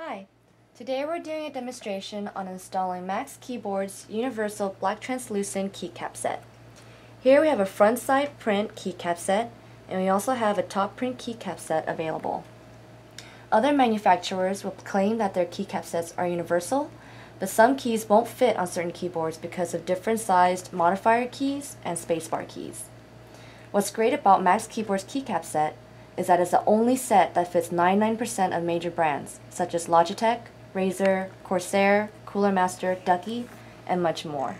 Hi, today we're doing a demonstration on installing Max Keyboard's Universal Black Translucent Keycap set. Here we have a front side print keycap set and we also have a top print keycap set available. Other manufacturers will claim that their keycap sets are universal, but some keys won't fit on certain keyboards because of different sized modifier keys and spacebar keys. What's great about Max Keyboard's keycap set is that it's the only set that fits 99% of major brands, such as Logitech, Razer, Corsair, Cooler Master, Ducky, and much more.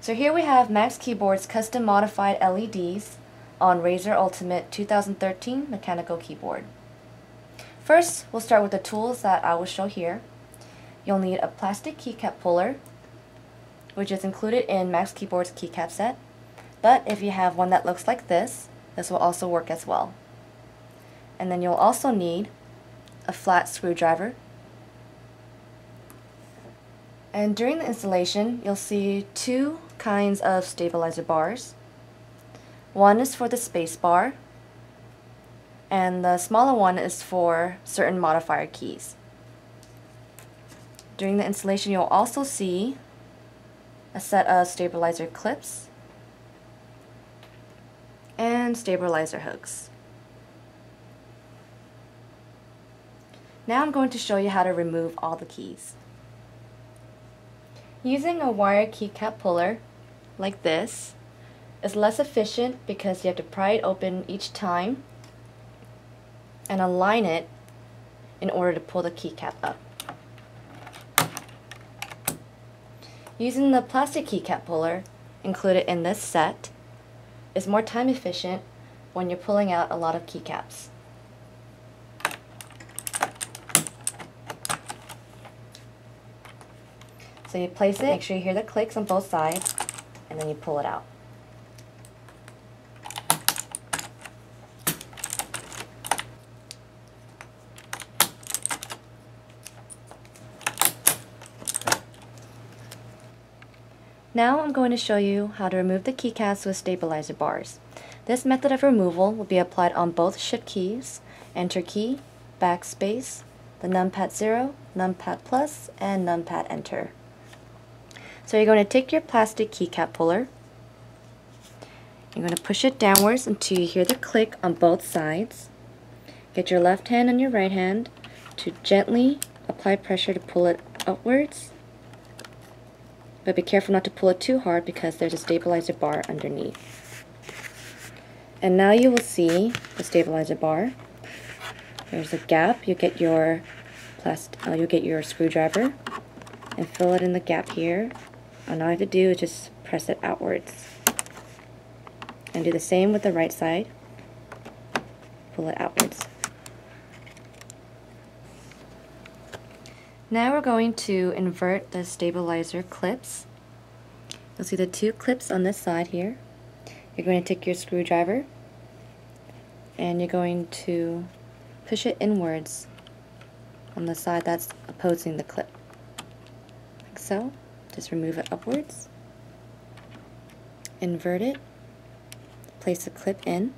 So here we have Max Keyboard's custom modified LEDs on Razer Ultimate 2013 mechanical keyboard. First, we'll start with the tools that I will show here. You'll need a plastic keycap puller, which is included in Max Keyboard's keycap set, but if you have one that looks like this, this will also work as well. And then you'll also need a flat screwdriver. And during the installation, you'll see two kinds of stabilizer bars. One is for the space bar, and the smaller one is for certain modifier keys. During the installation, you'll also see a set of stabilizer clips and stabilizer hooks. Now I'm going to show you how to remove all the keys. Using a wire keycap puller like this is less efficient because you have to pry it open each time and align it in order to pull the keycap up. Using the plastic keycap puller included in this set is more time efficient when you're pulling out a lot of keycaps. So you place it, make sure you hear the clicks on both sides, and then you pull it out. Now I'm going to show you how to remove the keycaps with stabilizer bars. This method of removal will be applied on both shift keys, enter key, backspace, the numpad 0, numpad plus, and numpad enter. So you're going to take your plastic keycap puller, you're going to push it downwards until you hear the click on both sides. Get your left hand and your right hand to gently apply pressure to pull it upwards but be careful not to pull it too hard because there's a stabilizer bar underneath. And now you will see the stabilizer bar. There's a gap. You get your plastic, uh, you get your screwdriver and fill it in the gap here. And all I have to do is just press it outwards. And do the same with the right side. Pull it outwards. Now we're going to invert the stabilizer clips. You'll see the two clips on this side here. You're going to take your screwdriver and you're going to push it inwards on the side that's opposing the clip. Like so. Just remove it upwards. Invert it. Place the clip in.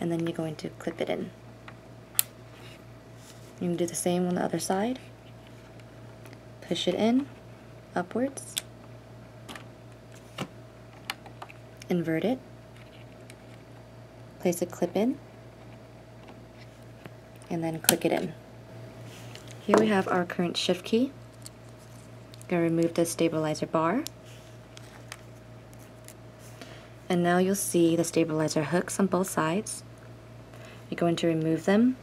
And then you're going to clip it in. You can do the same on the other side. Push it in, upwards. Invert it. Place a clip in. And then click it in. Here we have our current shift key. To remove the stabilizer bar. And now you'll see the stabilizer hooks on both sides. You're going to remove them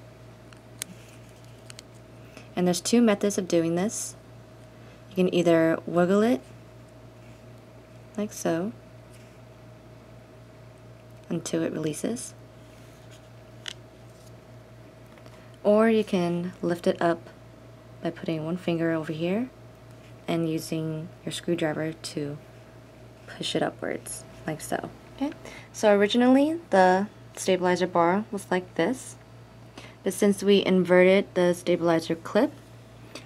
and there's two methods of doing this. You can either wiggle it like so until it releases. Or you can lift it up by putting one finger over here and using your screwdriver to push it upwards like so. Okay, so originally the stabilizer bar was like this but since we inverted the stabilizer clip,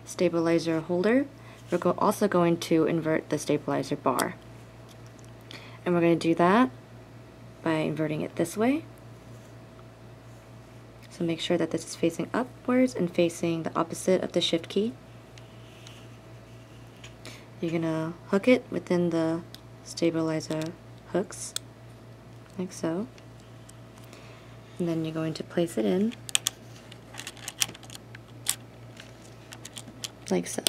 stabilizer holder, we're go also going to invert the stabilizer bar. And we're going to do that by inverting it this way. So make sure that this is facing upwards and facing the opposite of the shift key. You're gonna hook it within the stabilizer hooks, like so. And then you're going to place it in, like so.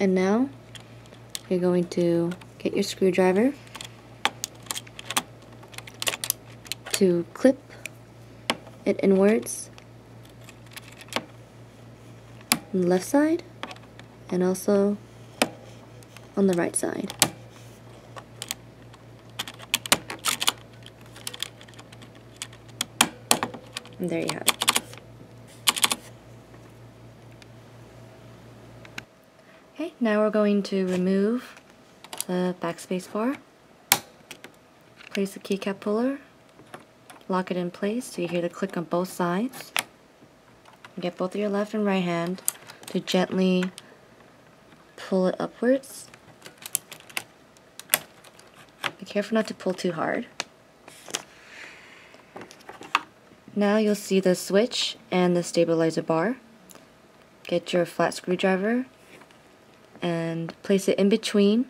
And now you're going to get your screwdriver to clip it inwards on the left side and also on the right side. And there you have it. Now we're going to remove the backspace bar. Place the keycap puller, lock it in place so you hear the click on both sides. Get both of your left and right hand to gently pull it upwards. Be careful not to pull too hard. Now you'll see the switch and the stabilizer bar. Get your flat screwdriver and place it in between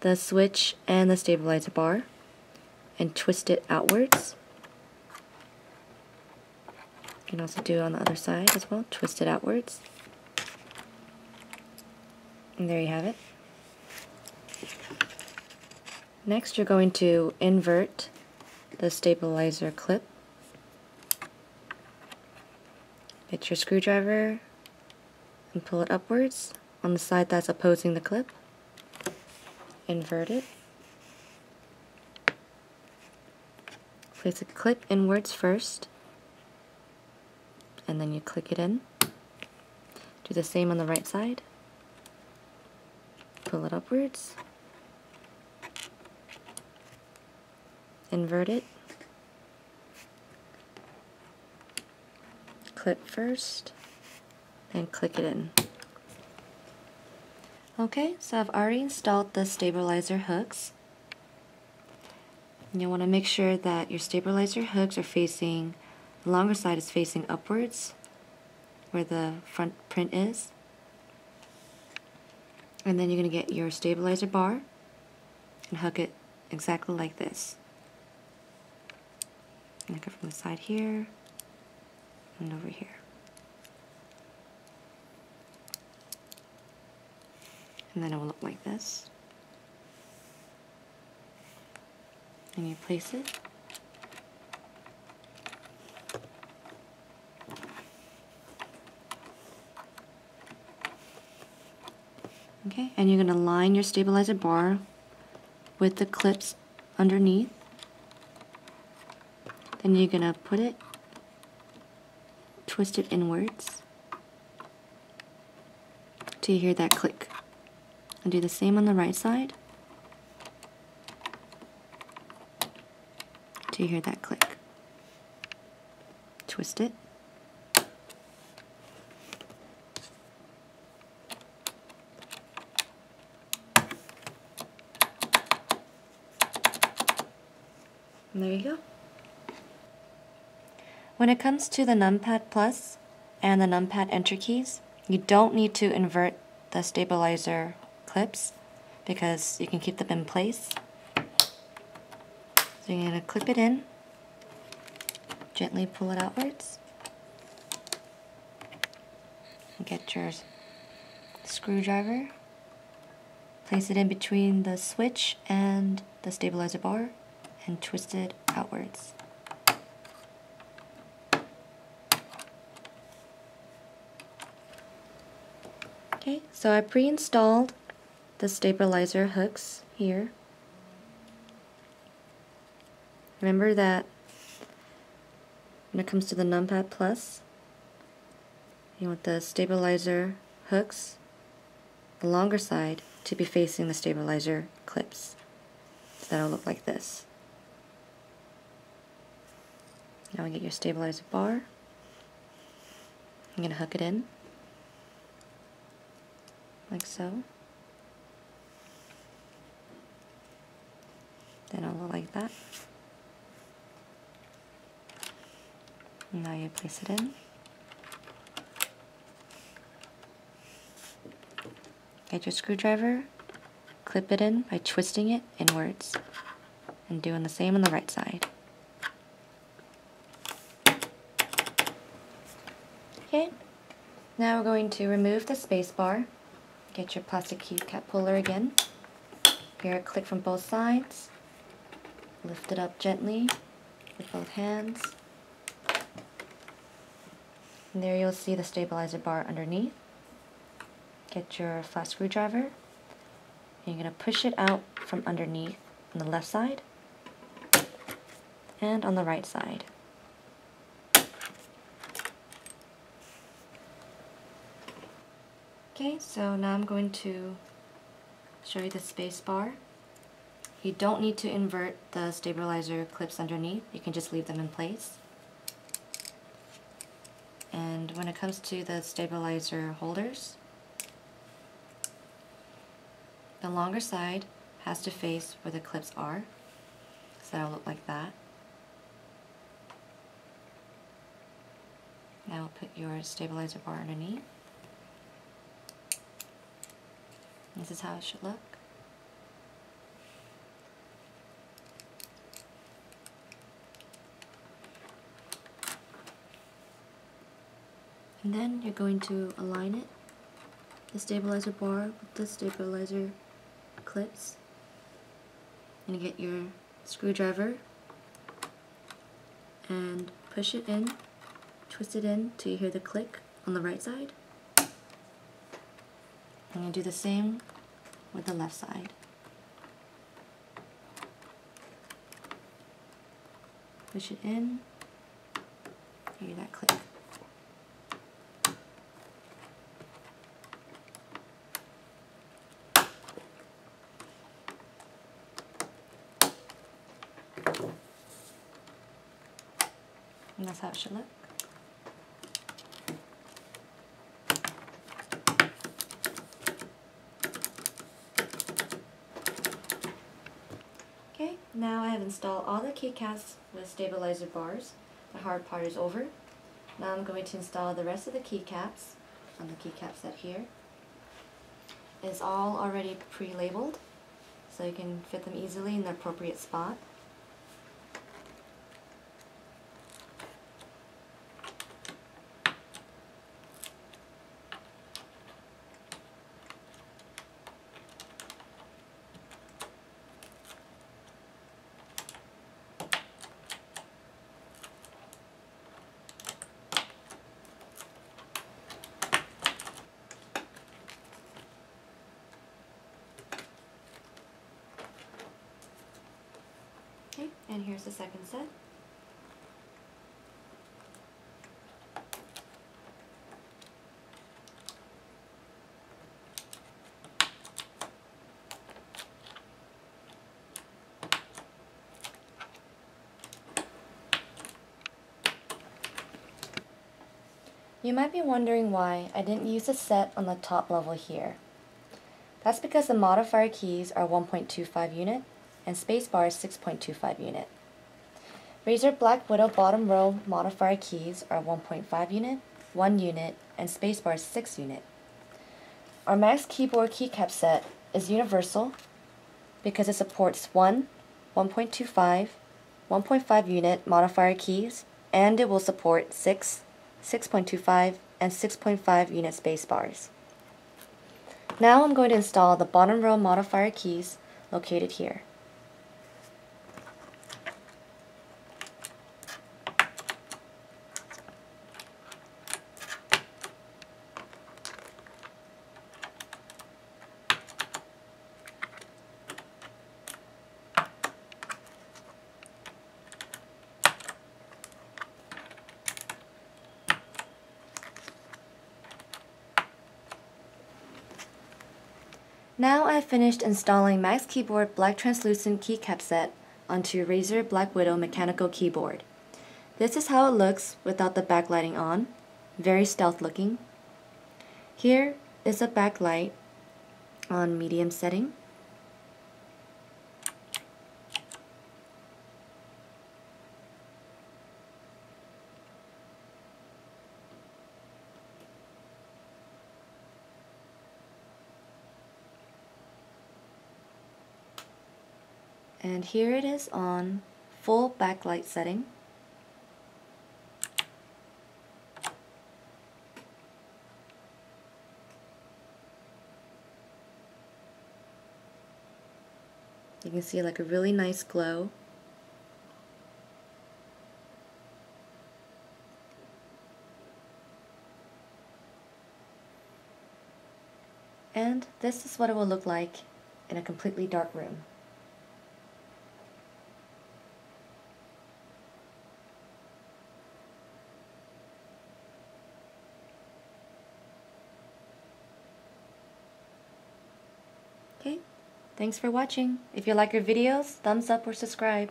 the switch and the stabilizer bar and twist it outwards. You can also do it on the other side as well, twist it outwards. And there you have it. Next you're going to invert the stabilizer clip. Get your screwdriver and pull it upwards on the side that's opposing the clip. Invert it. Place a clip inwards first and then you click it in. Do the same on the right side. Pull it upwards. Invert it. Clip first, then click it in. Okay, so I've already installed the stabilizer hooks. You want to make sure that your stabilizer hooks are facing, the longer side is facing upwards, where the front print is. And then you're going to get your stabilizer bar and hook it exactly like this. And Hook it from the side here and over here. And then it will look like this. And you place it. Okay, and you're going to line your stabilizer bar with the clips underneath. Then you're going to put it, twist it inwards till you hear that click. And do the same on the right side till you hear that click. Twist it. And there you go. When it comes to the numpad plus and the numpad enter keys, you don't need to invert the stabilizer clips because you can keep them in place. So you're going to clip it in, gently pull it outwards, get your screwdriver, place it in between the switch and the stabilizer bar, and twist it outwards. Okay, so I pre-installed the stabilizer hooks here. Remember that when it comes to the numpad plus, you want the stabilizer hooks, the longer side, to be facing the stabilizer clips. So that'll look like this. Now we get your stabilizer bar. I'm going to hook it in, like so. Then it'll look like that. Now you place it in. Get your screwdriver, clip it in by twisting it inwards, and doing the same on the right side. Okay, now we're going to remove the space bar. Get your plastic key cap puller again. Here, click from both sides. Lift it up gently with both hands. And there you'll see the stabilizer bar underneath. Get your flat screwdriver. And you're going to push it out from underneath on the left side and on the right side. Okay, so now I'm going to show you the space bar. You don't need to invert the stabilizer clips underneath, you can just leave them in place. And when it comes to the stabilizer holders, the longer side has to face where the clips are, so that'll look like that. Now put your stabilizer bar underneath. This is how it should look. And then you're going to align it, the stabilizer bar with the stabilizer clips. And you get your screwdriver and push it in, twist it in till you hear the click on the right side. Going to do the same with the left side. Push it in, hear that click. And that's how it should look. Okay, now I have installed all the keycaps with stabilizer bars. The hard part is over. Now I'm going to install the rest of the keycaps on the keycap set here. It's all already pre-labeled, so you can fit them easily in the appropriate spot. And here's the second set. You might be wondering why I didn't use a set on the top level here. That's because the modifier keys are 1.25 unit and spacebar is 6.25 unit. Razer Black Widow bottom row modifier keys are 1.5 unit, 1 unit, and spacebar is 6 unit. Our Max Keyboard keycap set is universal because it supports 1, 1.25, 1.5 unit modifier keys, and it will support 6, 6.25, and 6.5 unit spacebars. Now I'm going to install the bottom row modifier keys located here. Now I've finished installing Max Keyboard Black Translucent Keycap Set onto Razer Black Widow mechanical keyboard. This is how it looks without the backlighting on. Very stealth looking. Here is a backlight on medium setting. And here it is on full backlight setting. You can see like a really nice glow. And this is what it will look like in a completely dark room. Okay, thanks for watching. If you like our videos, thumbs up or subscribe.